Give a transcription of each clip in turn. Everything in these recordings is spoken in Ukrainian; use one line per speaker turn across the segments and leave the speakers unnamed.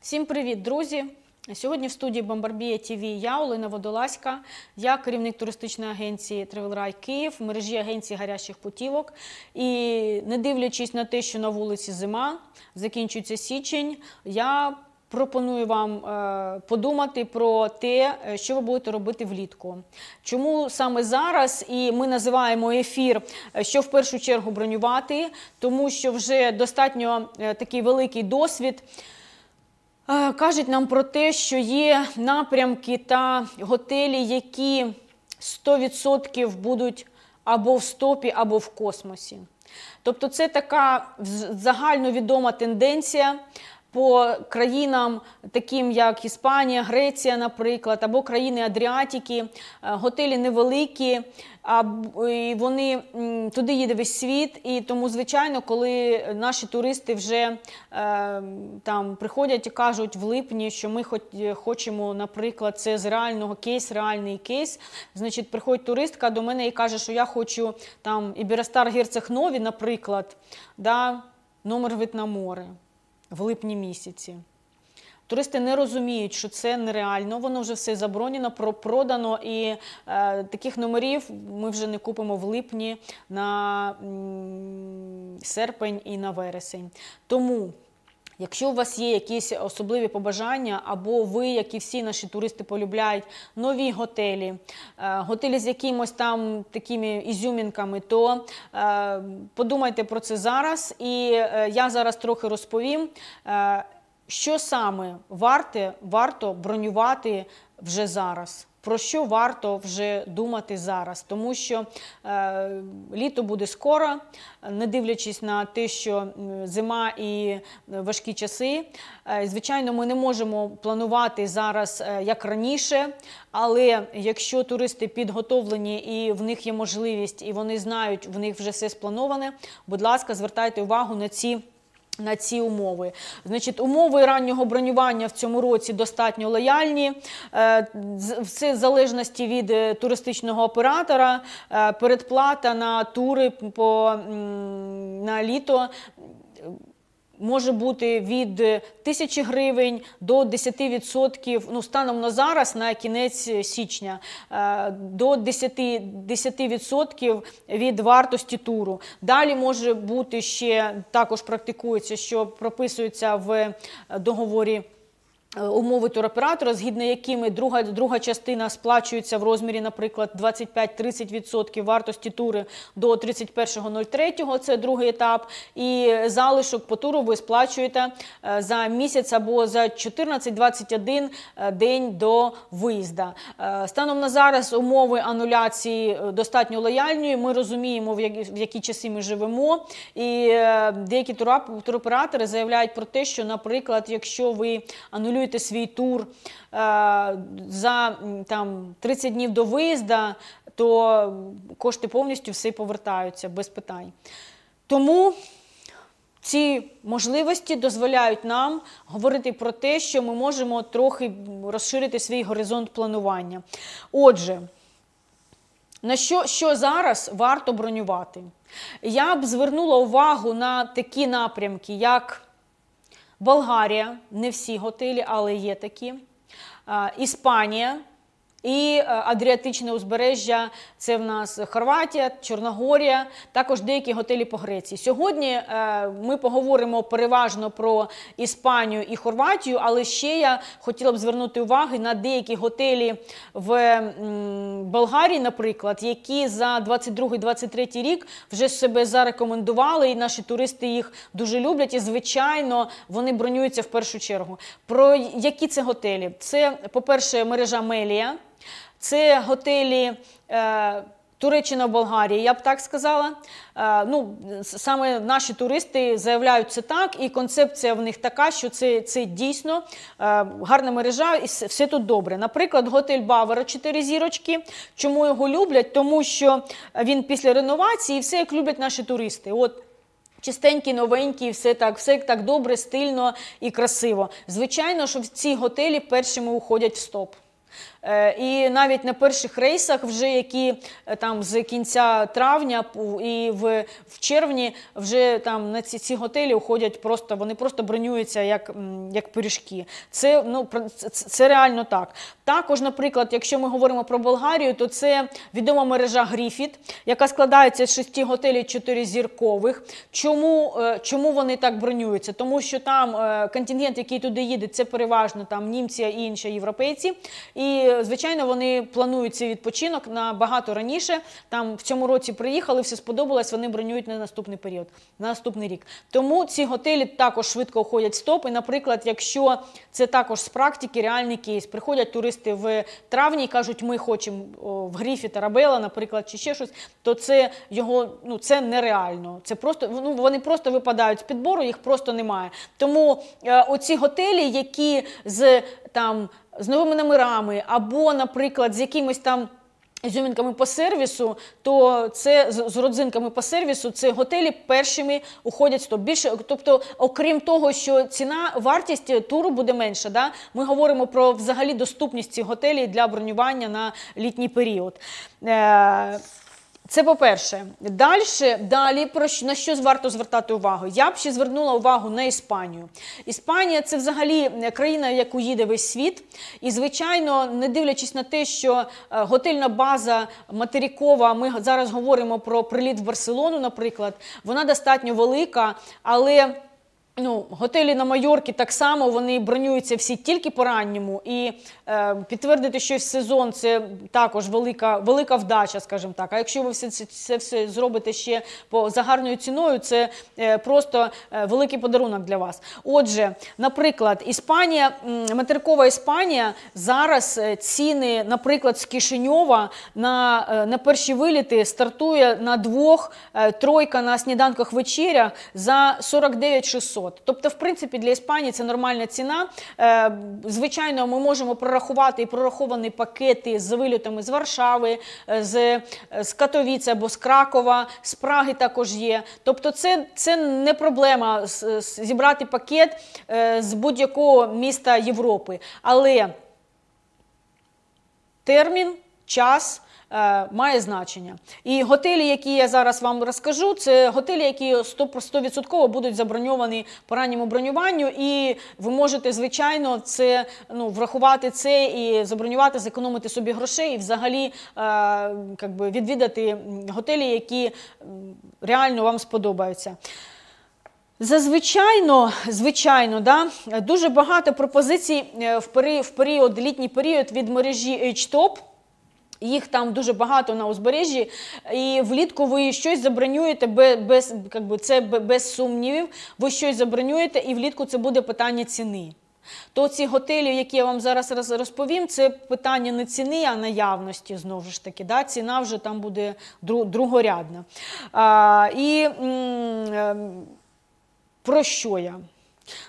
Всім привіт, друзі! Сьогодні в студії Бомбарбія ТВ я, Олена Водоласька, я керівник туристичної агенції Travel Київ, мережі агенції гарячих путівок. І не дивлячись на те, що на вулиці зима, закінчується січень, я пропоную вам е, подумати про те, е, що ви будете робити влітку. Чому саме зараз? І ми називаємо ефір, е, що в першу чергу бронювати, тому що вже достатньо такий великий досвід. Кажуть нам про те, що є напрямки та готелі, які 100% будуть або в стопі, або в космосі. Тобто, це така загальновідома тенденція по країнам, таким як Іспанія, Греція, наприклад, або країни Адріатики, Е, готелі невеликі, а вони туди їде весь світ. І тому, звичайно, коли наші туристи вже е, там приходять і кажуть в липні, що ми хоч, хочемо, наприклад, це з реального кейс, реальний кейс. Значить, приходить туристка до мене і каже, що я хочу там Іберостар Герцег Нові, наприклад, да, номер вид на море в липні місяці. Туристи не розуміють, що це нереально, воно вже все заборонено, пропродано, і е, таких номерів ми вже не купимо в липні, на м, серпень і на вересень. Тому. Якщо у вас є якісь особливі побажання, або ви, як і всі наші туристи, полюбляють нові готелі, е, готелі з якимось там такими ізюмінками, то е, подумайте про це зараз. І е, я зараз трохи розповім, що саме варте, варто бронювати вже зараз. Про що варто вже думати зараз, тому що е, літо буде скоро, не дивлячись на те, що зима і важкі часи. Е, звичайно, ми не можемо планувати зараз е, як раніше, але якщо туристи підготовлені і в них є можливість, і вони знають, в них вже все сплановане, будь ласка, звертайте увагу на ці. На ці умови, значить, умови раннього бронювання в цьому році достатньо лояльні. Це в залежності від е, туристичного оператора. Е, Передплата на тури по на літо може бути від е, тисячі гривень до 10%, ну станом на зараз, на кінець е, січня, е, до 10%, 10% від вартості туру. Далі може бути ще також практикується, що прописується в договорі. Е, Умови туроператора, згідно якими друга, друга частина сплачується в розмірі, наприклад, 25-30% вартості тури до 31.03, це другий етап, і залишок по туру ви сплачуєте е, за місяць або за 14-21 е, день до виїзда. Станом на зараз умови ануляції достатньо лояльні. Ми розуміємо, в які, часи ми живемо. І деякі туроператори заявляють про те, що, наприклад, якщо ви анулюєте свій тур е, за там 30 днів до виїзда, то кошти повністю все повертаються без питань. Тому ці можливості дозволяють нам говорити про те, що ми можемо трохи розширити свій горизонт планування. Отже, на що, що зараз варто бронювати? Я б звернула увагу на такі напрямки, як Болгарія, не всі готелі, але є такі, Іспанія. І е, Адріатичне узбережжя це в нас Хорватія, Чорногорія, також деякі готелі по Греції. Сьогодні е, ми поговоримо переважно про Іспанію і Хорватію, але ще я хотіла б звернути увагу на деякі готелі в Болгарії, наприклад, які за 22-23 рік вже себе зарекомендували, і наші туристи їх дуже люблять. І, звичайно, вони бронюються в першу чергу. Про які це готелі? Це, по-перше, мережа Мелія. Це готелі е, Туреччина, Болгарія, я б так сказала. Е, ну, саме наші туристи заявляють це так, і концепція в них така, що це, це дійсно е, гарна мережа, і все тут добре. Наприклад, готель Бавара 4 зірочки. Чому його люблять? Тому що він після реновації, все як люблять наші туристи. От Чистенькі, новенькі, все так, все так добре, стильно і красиво. Звичайно, що ці готелі першими уходять в стоп. Е, І навіть на перших рейсах, вже які е, там з кінця травня і в, в червні, вже там на ці, ці готелі уходять просто, вони просто бронюються як, як пиріжки. Це, ну, це, це реально так. Також, наприклад, якщо ми говоримо про Болгарію, то це відома мережа Гріфіт, яка складається з шести готелів чотиризіркових. Чому, е, чому вони так бронюються? Тому що там контингент, який туди їде, це переважно там німці і інші європейці. І, звичайно, вони планують цей відпочинок набагато раніше. Там в цьому році приїхали, все сподобалось, вони бронюють на наступний період, на наступний рік. Тому ці готелі також швидко уходять в стоп. І, наприклад, якщо це також з практики, реальний кейс, приходять туристи в травні і кажуть, ми хочемо в Гріфі Тарабела, наприклад, чи ще щось, то це його ну це нереально. Це просто ну вони просто випадають з підбору, їх просто немає. Тому е, оці готелі, які з там з новими номерами, або, наприклад, з якимось там. Зюмінками по сервісу, то це з, родзинками по сервісу, це готелі першими уходять стоп. Більше, тобто, окрім того, що ціна, вартість туру буде менша. Да? Ми говоримо про взагалі доступність цих готелів для бронювання на літній період. Е, це по-перше. Далі, далі про на що варто звертати увагу? Я б ще звернула увагу на Іспанію. Іспанія це взагалі країна, в яку їде весь світ. І, звичайно, не дивлячись на те, що е, готельна база материкова, ми зараз говоримо про приліт в Барселону, наприклад, вона достатньо велика, але. Ну, готелі на Майорці так само вони бронюються всі тільки по ранньому, і е, підтвердити щось сезон це також велика, велика вдача, скажімо так. А якщо ви все це, це все зробите ще по за гарною ціною, це е, просто е, великий подарунок для вас. Отже, наприклад, Іспанія, материкова Іспанія зараз е, ціни, наприклад, з Кишиньова на, е, на перші виліти стартує на двох, е, тройка на сніданках вечерях за 49 600. Тобто, в принципі, для Іспанії це нормальна ціна. Е, Звичайно, ми можемо прорахувати і прораховані пакети з вильотами з Варшави, е, з, з Катовіце або з Кракова, з Праги також є. Тобто, це, це не проблема зібрати пакет е, з будь-якого міста Європи. Але термін, час. Е, Має значення. І готелі, які я зараз вам розкажу, це готелі, які 100%, 100% будуть заброньовані по ранньому бронюванню, і ви можете, звичайно, це ну, врахувати це і забронювати, зекономити собі грошей, і взагалі е, би відвідати готелі, які реально вам сподобаються. Зазвичайно, звичайно, да, дуже багато пропозицій е, в пері- в період, літній період від мережі H-Top. Їх там дуже багато на узбережжі, і влітку ви щось забронюєте без, без, би, це без сумнівів. Ви щось забронюєте, і влітку це буде питання ціни. То ці готелі, які я вам зараз розповім, це питання не ціни, а наявності знову ж таки. Да? Ціна вже там буде другорядна. А, і м, ем, про що я?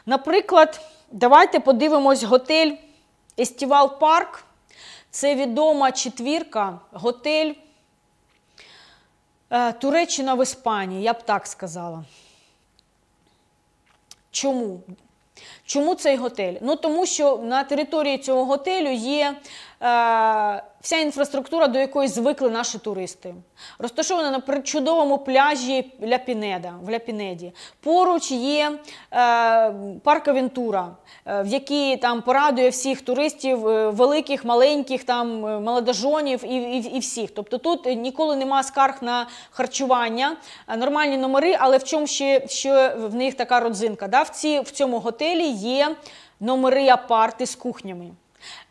Наприклад, давайте подивимось готель Естівал Парк. Це відома четвірка, готель е, Туреччина в Іспанії, я б так сказала. Чому? Чому цей готель? Ну тому що на території цього готелю є вся інфраструктура, до якої звикли наші туристи. Розташована на при- чудовому пляжі Ля Пінеда, в Ля Пінеді. Поруч є е, парк Авентура, е, в який там порадує всіх туристів, е, великих, маленьких, там е, молодожонів і, і, і всіх. Тобто тут ніколи нема скарг на харчування, е, нормальні номери, але в чому ще, ще в них така родзинка? Да? В, ці, в цьому готелі є номери апарти з кухнями.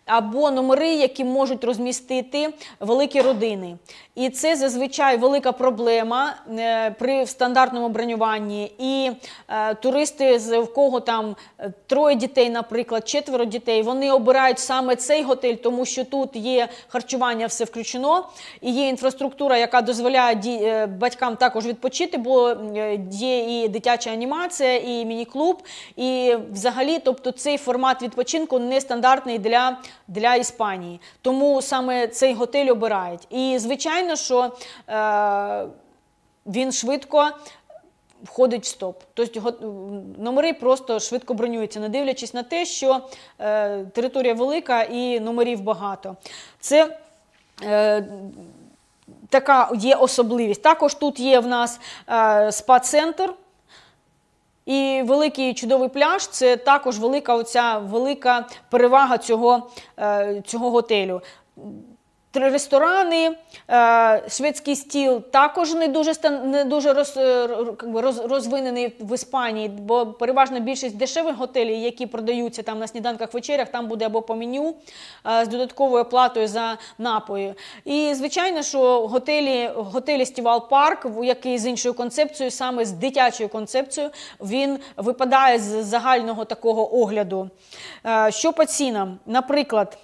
Або номери, які можуть розмістити великі родини. І це зазвичай велика проблема е, при стандартному бронюванні. І е, туристи, в кого там е, троє дітей, наприклад, четверо дітей, вони обирають саме цей готель, тому що тут є харчування, все включено, і є інфраструктура, яка дозволяє батькам також відпочити, бо є і дитяча анімація, і міні-клуб. І взагалі, тобто, цей формат відпочинку нестандартний для, для Іспанії. Тому саме цей готель обирають. І звичайно, що е, він швидко входить в стоп. Тобто номери просто швидко бронюються, не дивлячись на те, що е, територія велика і номерів багато. Це е, така є особливість. Також тут є в нас е, спа-центр. І великий чудовий пляж це також велика оця велика перевага цього, е, цього готелю. Ресторани, е, шведський стіл також не дуже не дуже роз, е, роз, розвинений в Іспанії, бо переважно більшість дешевих готелів, які продаються там на сніданках вечерях, там буде або по меню е, з додатковою платою за напої. І звичайно, що готелі, готелі Стівал Парк, який з іншою концепцією, саме з дитячою концепцією, він випадає з загального такого огляду. Що по цінам? Наприклад.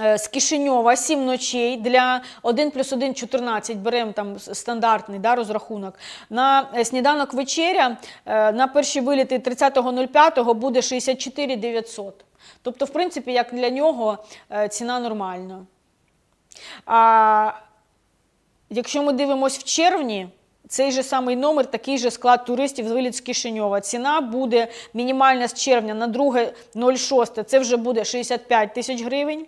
Е, З Кишиньова 7 ночей для 1 плюс 1 – 14, беремо там стандартний да, розрахунок. На е, сніданок вечеря е, на перші виліти 30.05 буде 64 900. Тобто, в принципі, як для нього ціна нормальна. А якщо ми дивимося в червні, цей же самий номер, такий же склад туристів з виліт з Кишиньова. Ціна буде мінімальна з червня на 2.06, це вже буде 65 тисяч гривень.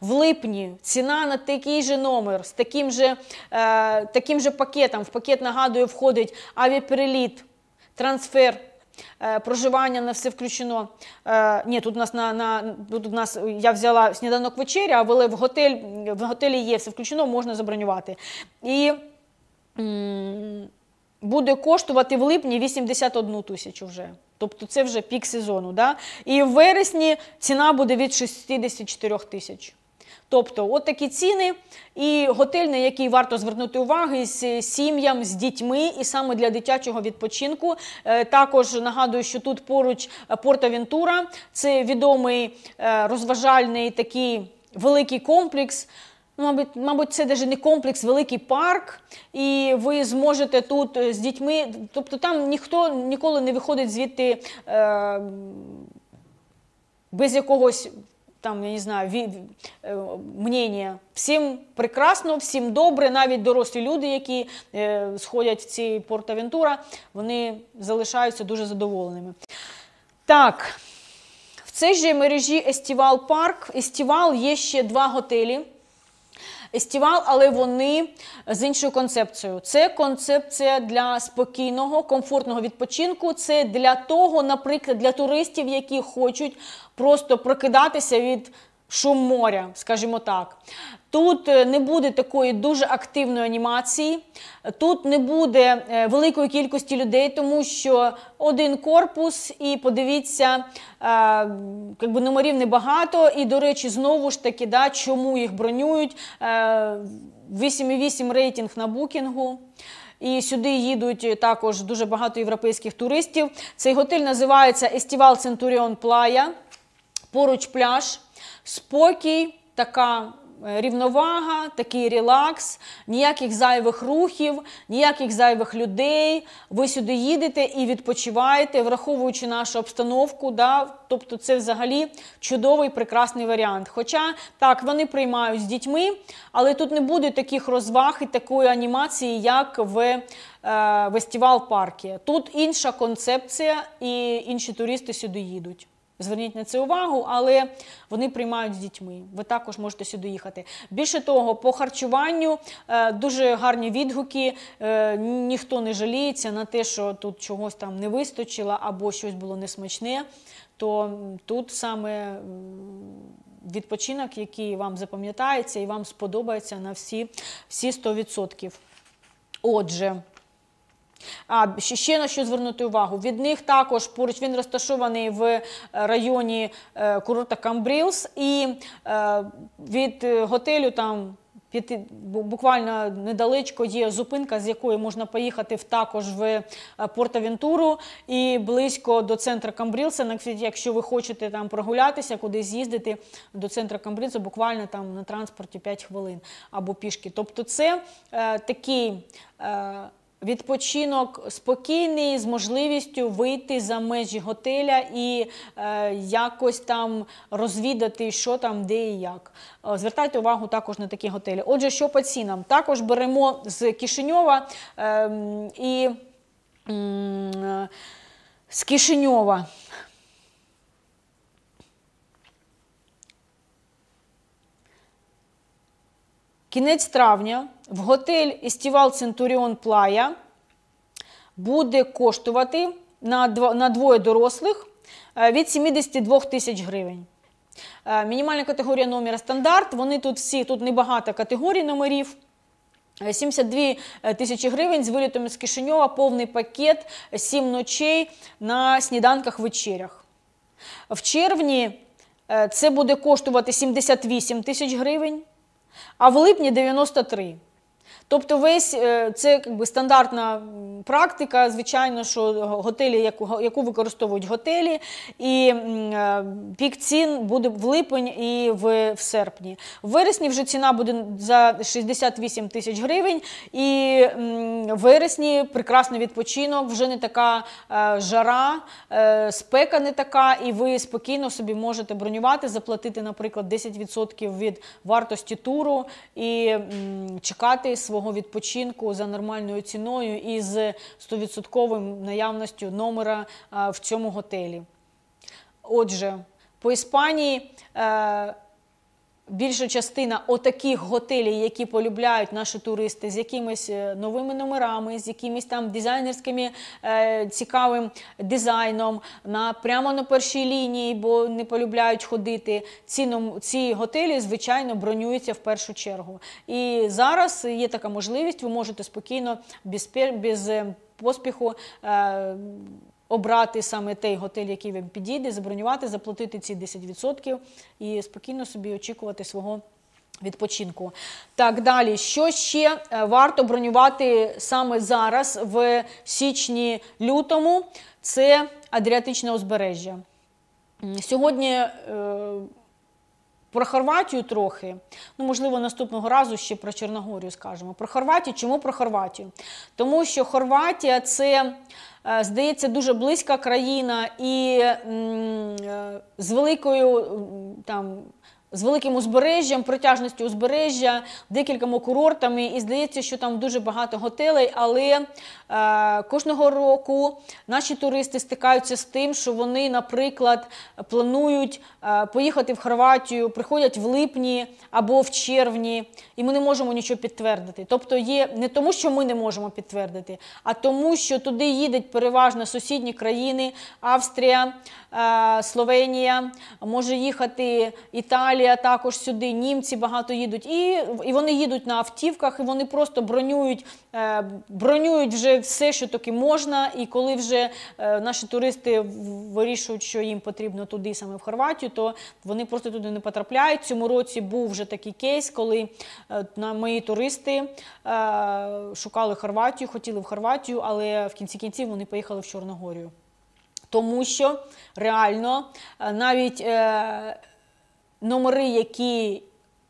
В липні ціна на такий же номер з таким же, е, таким же пакетом. В пакет, нагадую, входить авіапереліт, трансфер, е, проживання на все включено. Е, ні, тут у нас на, на тут у нас я взяла сніданок вечеря, але в готель в готелі є все включено, можна забронювати. І м, буде коштувати в липні 81 тисячу вже. Тобто це вже пік сезону. Да? І в вересні ціна буде від 64 тисяч. Тобто, от такі ціни, і готель, на який варто звернути увагу з сім'ям, з дітьми, і саме для дитячого відпочинку. Е, Також нагадую, що тут поруч Порта Вентура, це відомий е, розважальний такий великий комплекс. Мабуть, мабуть, це навіть не комплекс, великий парк, і ви зможете тут е, з дітьми. Тобто там ніхто ніколи не виходить звідти е, без якогось там, я не знаю, ві, е, мнення. Всім прекрасно, всім добре, навіть дорослі люди, які е, сходять в ці Порт-Авентура, вони залишаються дуже задоволеними. Так, в цій же мережі Естівал Парк, Естівал є ще два готелі. Естівал, але вони з іншою концепцією. Це концепція для спокійного, комфортного відпочинку. Це для того, наприклад, для туристів, які хочуть просто прокидатися від шум моря, скажімо так. Тут е, не буде такої дуже активної анімації, тут не буде е, великої кількості людей, тому що один корпус, і подивіться, е, якби номерів небагато. І, до речі, знову ж таки, да, чому їх бронюють? Е, 8,8 рейтинг на букінгу. І сюди їдуть також дуже багато європейських туристів. Цей готель називається Естівал Центуріон Плая. Поруч пляж, спокій, така е, рівновага, такий релакс, ніяких зайвих рухів, ніяких зайвих людей. Ви сюди їдете і відпочиваєте, враховуючи нашу обстановку. Да? Тобто це взагалі чудовий, прекрасний варіант. Хоча так, вони приймають з дітьми, але тут не буде таких розваг і такої анімації, як в е, Вестівал паркі. Тут інша концепція, і інші туристи сюди їдуть. Зверніть на це увагу, але вони приймають з дітьми. Ви також можете сюди їхати. Більше того, по харчуванню е, дуже гарні відгуки. Е, ніхто не жаліється на те, що тут чогось там не вистачило або щось було несмачне. То тут саме відпочинок, який вам запам'ятається і вам сподобається на всі, всі 100%. Отже. Ще, на що звернути увагу. Від них також поруч він розташований в е, районі е, курорта Камбрілс, і е, від готелю там. Буквально недалечко є зупинка, з якої можна поїхати також в е, Порт-Авентуру і близько до центру Камбрілса. Якщо ви хочете там прогулятися, кудись їздити до центру Камбрілса, буквально там на транспорті 5 хвилин або пішки. Тобто, це такий. Відпочинок спокійний з можливістю вийти за межі готеля і е, якось там розвідати, що там, де і як. Е, Звертайте увагу також на такі готелі. Отже, що по цінам? Також беремо з Кишиньова е, і е, з Кишиньова. Кінець травня в готель Істівал Центуріон Плая буде коштувати на двоє дорослих е, від 72 тисяч гривень. Е, Мінімальна категорія номера стандарт. Вони тут всі, тут небагато категорій номерів. Е, 72 тисячі гривень з вилітом з Кишиньова, повний пакет, 7 ночей на сніданках вечерях. В червні е, це буде коштувати 78 тисяч гривень, а в липні 93. Тобто, весь е, це якби стандартна практика, звичайно, що готелі, яку, яку використовують готелі, і е, пік цін буде в липень і в, в серпні. В вересні вже ціна буде за 68 тисяч гривень, і в вересні прекрасний відпочинок, вже не така е, жара, спека не така, і ви спокійно собі можете бронювати, заплатити, наприклад, 10% від вартості туру і м, чекати свого відпочинку за нормальною ціною і з 100% наявністю номера в цьому готелі. Отже, по Іспанії е, більша частина отаких готелів, які полюбляють наші туристи, з якимись е, новими номерами, з якимись там дизайнерськими е, цікавим дизайном, на, прямо на першій лінії, бо не полюбляють ходити. Ці, ці готелі, звичайно, бронюються в першу чергу. І зараз є така можливість, ви можете спокійно, без, без е, поспіху. Е, обрати саме той готель, який вам підійде, забронювати, заплатити ці 10% і спокійно собі очікувати свого відпочинку. Так, далі, що ще е, варто бронювати саме зараз, в січні-лютому, це Адріатичне узбережжя. Сьогодні е, про Хорватію трохи. Ну, можливо, наступного разу ще про Чорногорію скажемо. Про Хорватію. Чому про Хорватію? Тому що Хорватія це, здається, дуже близька країна і е, з великою там. З великим узбережжям, протяжністю узбережжя, декількома курортами, і здається, що там дуже багато готелей. Але е, кожного року наші туристи стикаються з тим, що вони, наприклад, планують е, поїхати в Хорватію, приходять в липні або в червні, і ми не можемо нічого підтвердити. Тобто, є не тому, що ми не можемо підтвердити, а тому, що туди їдуть переважно сусідні країни, Австрія, е, Словенія, може їхати Італія також сюди, німці багато їдуть. І, і вони їдуть на автівках, і вони просто бронюють, е, бронюють вже все, що таки можна. І коли вже е, наші туристи вирішують, що їм потрібно туди, саме в Хорватію, то вони просто туди не потрапляють. Цьому році був вже такий кейс, коли е, на мої туристи шукали Хорватію, хотіли в Хорватію, але в кінці кінців вони поїхали в Чорногорію. Тому що реально навіть е, номери, які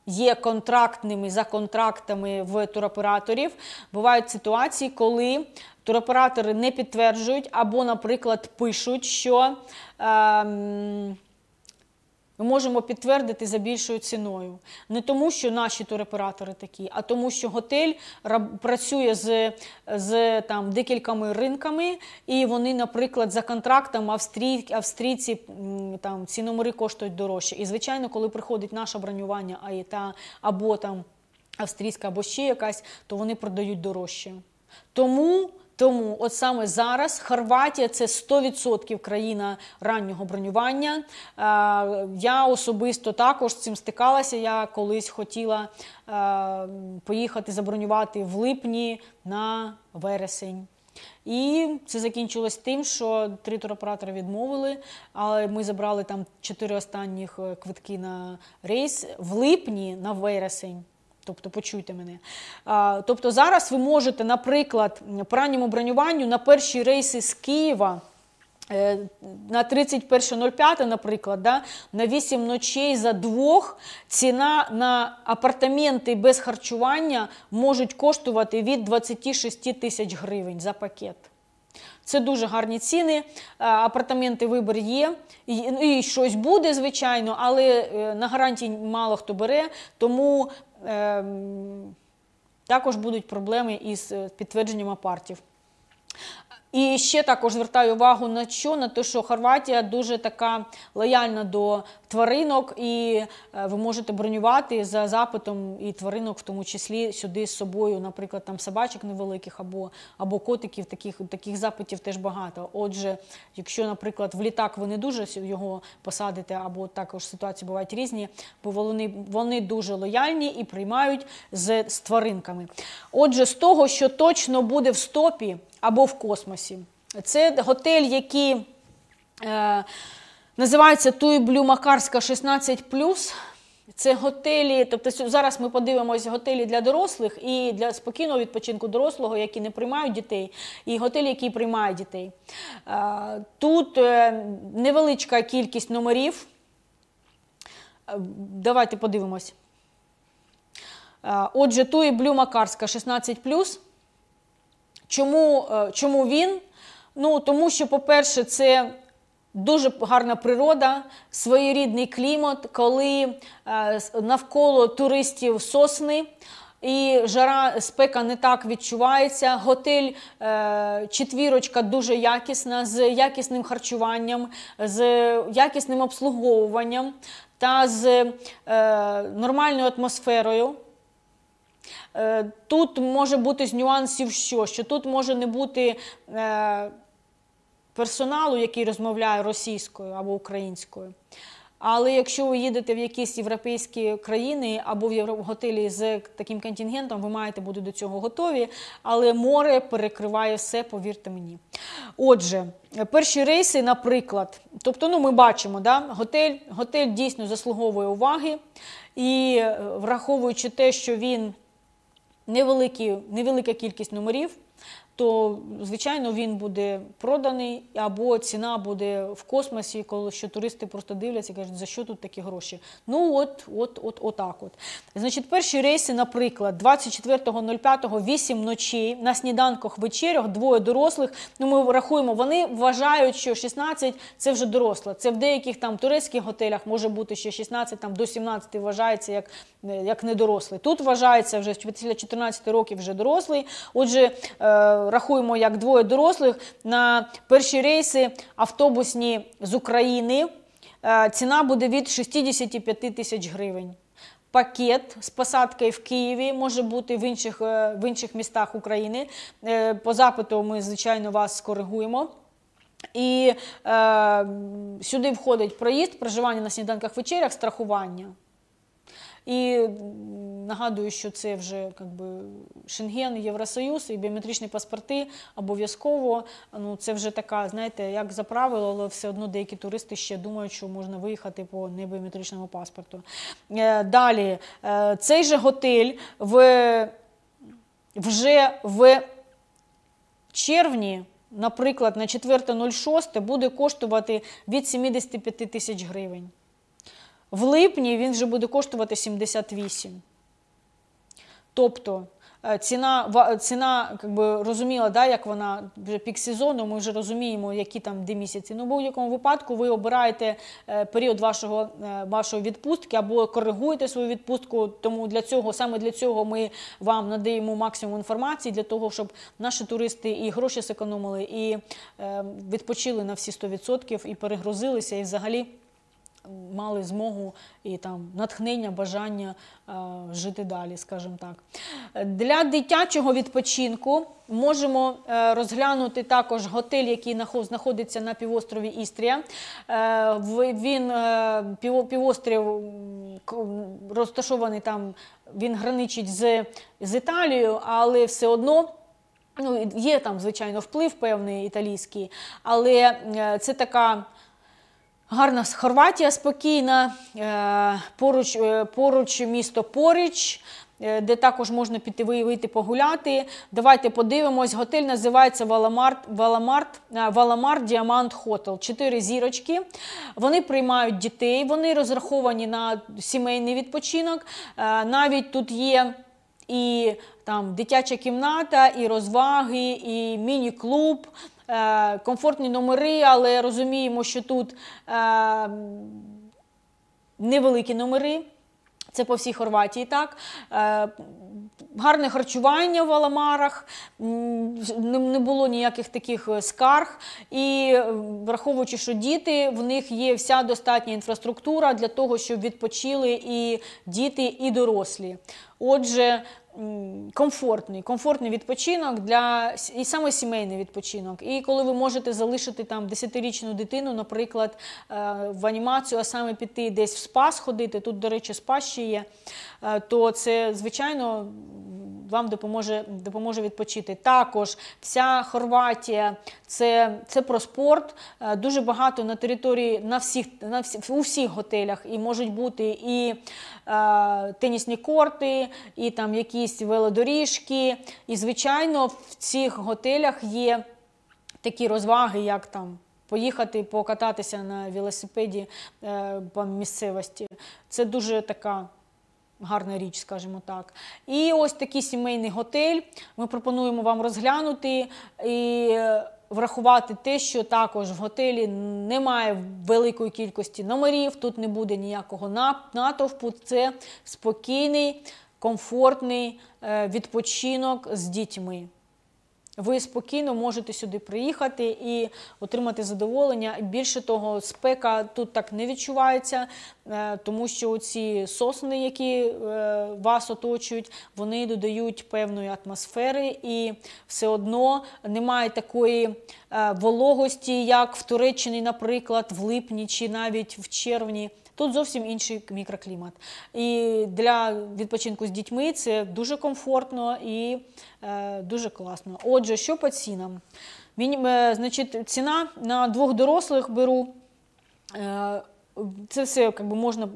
є контрактними за контрактами в туроператорів, бувають ситуації, коли туроператори не підтверджують або, наприклад, пишуть, що. ем, ми можемо підтвердити за більшою ціною. Не тому, що наші туроператори такі, а тому, що готель працює з, з там, декількома ринками, і вони, наприклад, за контрактом австрій, австрійці там, ці номери коштують дорожче. І, звичайно, коли приходить наше бронювання, а та, або там австрійська, або ще якась, то вони продають дорожче. Тому, тому от саме зараз Хорватія це 100% країна раннього бронювання. Е, Я особисто також з цим стикалася. Я колись хотіла е, поїхати забронювати в липні на вересень. І це закінчилось тим, що три туроператори відмовили, але ми забрали там чотири останніх е, квитки на рейс в липні на вересень. Тобто, почуйте мене. Тобто зараз ви можете, наприклад, по ранньому бронюванню на перші рейси з Києва. е, На 31.05, наприклад, да, на 8 ночей за двох ціна на апартаменти без харчування можуть коштувати від 26 тисяч гривень за пакет. Це дуже гарні ціни. Е, Апартаменти вибір є. І, і щось буде, звичайно, але е, на гарантії мало хто бере, тому також будуть проблеми із е, підтвердженням апартів. І ще також звертаю увагу на що? На те, що Хорватія дуже така лояльна до тваринок, і е, ви можете бронювати за запитом і тваринок, в тому числі сюди з собою, наприклад, там собачок невеликих або або котиків. Таких таких запитів теж багато. Отже, якщо, наприклад, в літак ви не дуже його посадите, або також ситуації бувають різні, бо вони вони дуже лояльні і приймають з, з тваринками. Отже, з того, що точно буде в стопі або в космосі, це готель, який. Е, Називається Туйблю Макарська 16. Це готелі, тобто зараз ми подивимося готелі для дорослих і для спокійного відпочинку дорослого, які не приймають дітей, і готелі, які приймають дітей. Тут е, невеличка кількість номерів. Е, давайте подивимось. Отже, Туї Блю Макарська 16. Чому, е, Чому він? Ну, Тому що, по-перше, це Дуже гарна природа, своєрідний клімат, коли е, навколо туристів сосни і жара спека не так відчувається. Готель е, четвірочка дуже якісна, з якісним харчуванням, з якісним обслуговуванням та з нормальною атмосферою. Тут може бути з нюансів, що що тут може не бути персоналу, який розмовляє російською або українською. Але якщо ви їдете в якісь європейські країни або в готелі з таким контингентом, ви маєте бути до цього готові. Але море перекриває все, повірте мені. Отже, перші рейси, наприклад, тобто, ну ми бачимо, да, готель, готель дійсно заслуговує уваги, і е, враховуючи те, що він невеликі, невелика кількість номерів то звичайно він буде проданий, або ціна буде в космосі, коли що туристи просто дивляться і кажуть, за що тут такі гроші. Ну от, от, от, отак от. Значить, перші рейси, наприклад, 24.05, 8 ночей на сніданках вечерях, двоє дорослих. Ну, ми рахуємо, вони вважають, що 16 це вже доросла. Це в деяких там турецьких готелях може бути ще 16 там, до 17 вважається як як недорослий. Тут вважається вже після 14 років вже дорослий. Отже, е, рахуємо як двоє дорослих на перші рейси автобусні з України. Е, ціна буде від 65 тисяч гривень. Пакет з посадкою в Києві може бути в інших е, в інших містах України. Е, по запиту ми, звичайно, вас скоригуємо. І е, сюди входить проїзд, проживання на сніданках вечерях, страхування. І нагадую, що це вже якби, Шенген, Євросоюз і біометричні паспорти обов'язково. Ну, Це вже така, знаєте, як за правило, але все одно деякі туристи ще думають, що можна виїхати по небіометричному паспорту. Е, далі, е, цей же готель в, вже в червні. Наприклад, на 4.06 буде коштувати від 75 тисяч гривень. В липні він вже буде коштувати 78. Тобто е, ціна ціна би, розуміла, да, як вона вже пік сезону, ми вже розуміємо, які там де місяці. Ну, в будь-якому випадку ви обираєте е, період вашого е, вашої відпустки або коригуєте свою відпустку. Тому для цього, саме для цього ми вам надаємо максимум інформації, для того, щоб наші туристи і гроші зекономили, і відпочили на всі 100% і перегрузилися, і взагалі мали змогу і там натхнення, бажання е, жити далі, скажімо так. Для дитячого відпочинку можемо е, розглянути також готель, який знаходиться на півострові Істрія. Е, він е, півострів розташований там, він граничить з, з Італією, але все одно. Ну, Є там, звичайно, вплив певний італійський, але е, це така Гарна Хорватія спокійна, е, поруч е, поруч місто Поріч, е, де також можна піти вийти погуляти. Давайте подивимось. Готель називається Валамарт Валамарт, Валамар Діамант Хотел. Чотири зірочки. Вони приймають дітей, вони розраховані на сімейний відпочинок. Навіть тут є. І там дитяча кімната, і розваги, і міні-клуб, комфортні номери, але розуміємо, що тут е, невеликі номери. Це по всій Хорватії так. Е, гарне харчування в Аламарах, не, було ніяких таких е, скарг. І е, враховуючи, що діти, в них є вся достатня інфраструктура для того, щоб відпочили і діти, і дорослі. Отже, комфортний, комфортний відпочинок для і саме сімейний відпочинок. І коли ви можете залишити там 10-річну дитину, наприклад, е, в анімацію, а саме піти десь в спа сходити, тут, до речі, спа ще є, е, то це, звичайно, вам допоможе, допоможе відпочити. Також вся Хорватія це, це про спорт. Е, Дуже багато на території на всіх, на всі, у всіх готелях і можуть бути і е, тенісні корти, і там якісь велодоріжки. І, звичайно, в цих готелях є такі розваги, як там. Поїхати покататися на велосипеді е, по місцевості. Це дуже така гарна річ, скажімо так. І ось такий сімейний готель. Ми пропонуємо вам розглянути і врахувати те, що також в готелі немає великої кількості номерів, тут не буде ніякого натовпу. Це спокійний, комфортний е, відпочинок з дітьми. Ви спокійно можете сюди приїхати і отримати задоволення. Більше того, спека тут так не відчувається, е, тому що ці сосни, які е, вас оточують, вони додають певної атмосфери, і все одно немає такої е, вологості, як в Туреччині, наприклад, в липні чи навіть в червні. Тут зовсім інший мікроклімат. І для відпочинку з дітьми це дуже комфортно і е, дуже класно. Отже, що по цінам? Міні- е, значить, ціна на двох дорослих беру. Е, це все як би, можна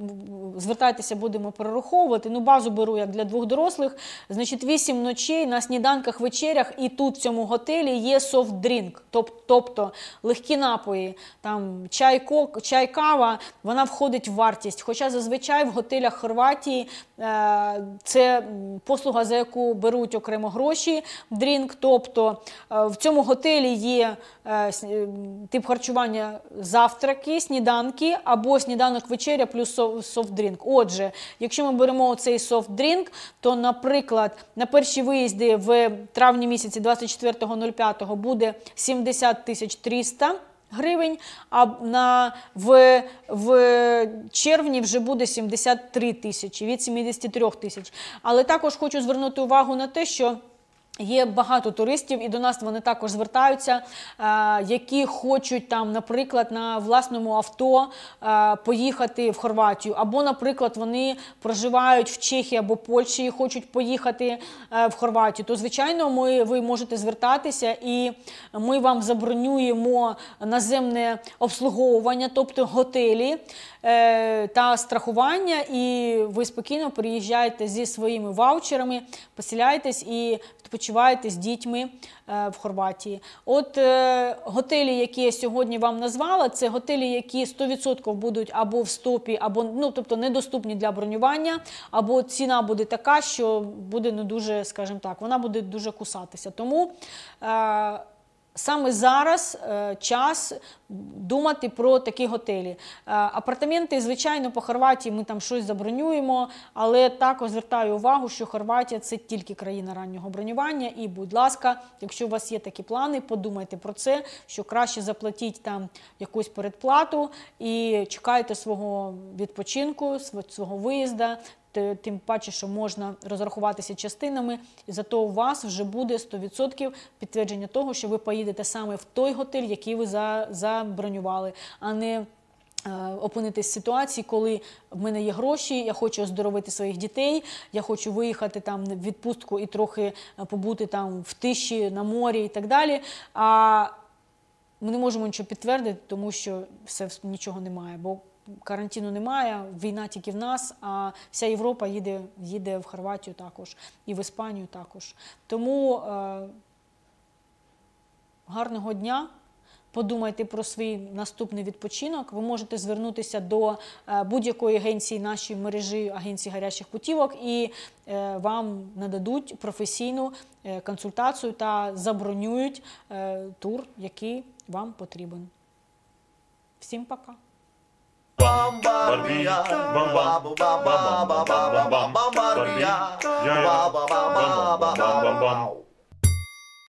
звертайтеся, будемо перераховувати. Ну, базу беру як для двох дорослих. Значить, 8 ночей на сніданках, вечерях, і тут в цьому готелі є soft drink, тобто легкі напої, там чай, кок, чай, кава, вона входить в вартість. Хоча зазвичай в готелях Хорватії е, це послуга, за яку беруть окремо гроші, drink. Тобто е, в цьому готелі є е, е, тип харчування завтраки, сніданки або сніданок вечеря плюс so- soft drink. Отже, якщо ми беремо цей soft drink, то, наприклад, на перші виїзди в травні місяці 24.05 буде 70 тисяч 300 гривень, а на, в, в червні вже буде 73 тисячі, від 73 тисяч. Але також хочу звернути увагу на те, що Є багато туристів, і до нас вони також звертаються, е, які хочуть там, наприклад, на власному авто е, поїхати в Хорватію, або, наприклад, вони проживають в Чехії або Польщі і хочуть поїхати е, в Хорватію. То, звичайно, ми, ви можете звертатися, і ми вам забронюємо наземне обслуговування, тобто готелі та страхування, і ви спокійно приїжджаєте зі своїми ваучерами, поселяєтесь і відпочиваєте з дітьми е, в Хорватії. От е, готелі, які я сьогодні вам назвала, це готелі, які 100% будуть або в стопі, або ну тобто недоступні для бронювання, або ціна буде така, що буде не дуже, скажімо так, вона буде дуже кусатися. Тому е, Саме зараз е, час думати про такі готелі. Е, апартаменти, звичайно, по Хорватії ми там щось забронюємо, але також звертаю увагу, що Хорватія це тільки країна раннього бронювання. І, будь ласка, якщо у вас є такі плани, подумайте про це, що краще заплатіть там якусь передплату і чекайте свого відпочинку, свого виїзду. Те- Тим паче, що можна розрахуватися частинами, і зато у вас вже буде 100% підтвердження того, що ви поїдете саме в той готель, який ви забронювали, а не е, опинитись в ситуації, коли в мене є гроші, я хочу оздоровити своїх дітей, я хочу виїхати там в відпустку і трохи е, побути там в тиші на морі і так далі. А ми не можемо нічого підтвердити, тому що все нічого немає. Бо карантину немає, війна тільки в нас, а вся Європа їде, їде в Хорватію також і в Іспанію також. Тому е, гарного дня. Подумайте про свій наступний відпочинок. Ви можете звернутися до е, будь-якої агенції нашої мережі агенцій гарячих путівок, і е, вам нададуть професійну е, консультацію та забронюють тур, який вам потрібен. Всім пока!
Mamma
mia,
mamma,
mamma,
mamma, mamma mia, mamma, mamma, mamma, mamma.